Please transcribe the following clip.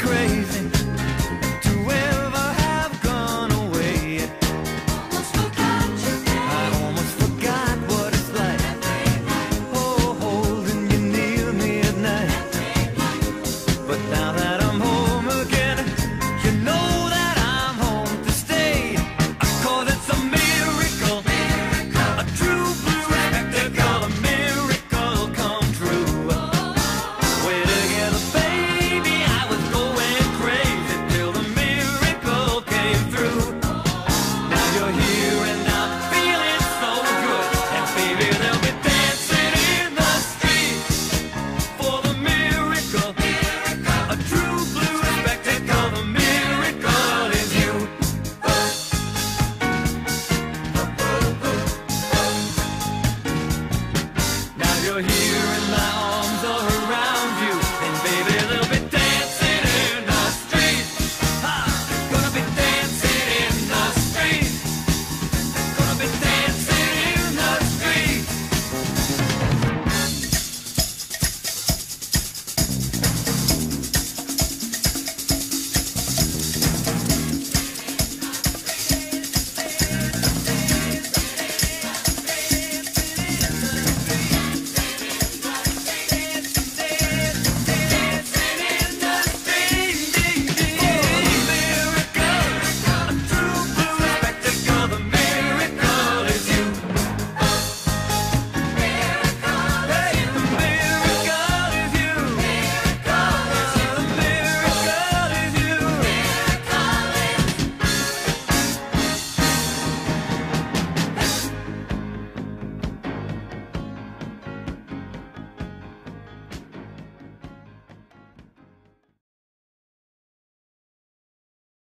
crazy 热一。